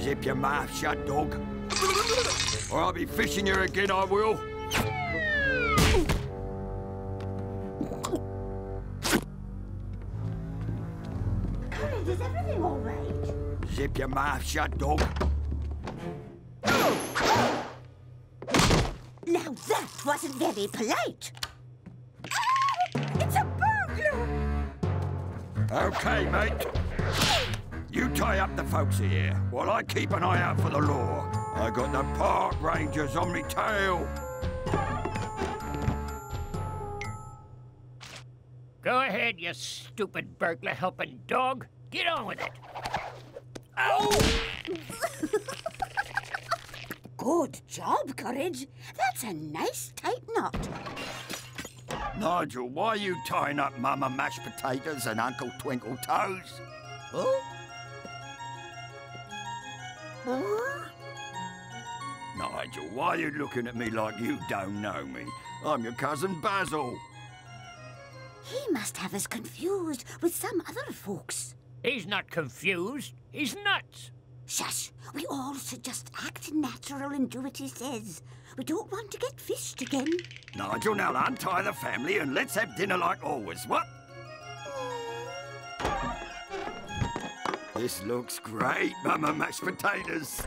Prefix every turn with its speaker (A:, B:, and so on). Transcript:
A: Zip your mouth shut, dog. Or I'll be fishing you again, I will.
B: Is everything all right?
A: Zip your mouth shut, dog.
B: Now that wasn't very polite. Ah, it's a burglar!
A: Okay, mate. You tie up the folks here while I keep an eye out for the law. I got the park rangers on me tail.
C: Go ahead, you stupid burglar helping dog. Get on with it. Oh!
B: Good job, Courage. That's a nice tight knot.
A: Nigel, why are you tying up Mama Mashed Potatoes and Uncle Twinkle Toes? Huh?
B: Huh?
A: Nigel, why are you looking at me like you don't know me? I'm your cousin Basil.
B: He must have us confused with some other folks.
C: He's not confused. He's nuts.
B: Shush! We all should just act natural and do what he says. We don't want to get fished again.
A: Nigel, now untie the family and let's have dinner like always, what? This looks great, Mama Mashed Potatoes.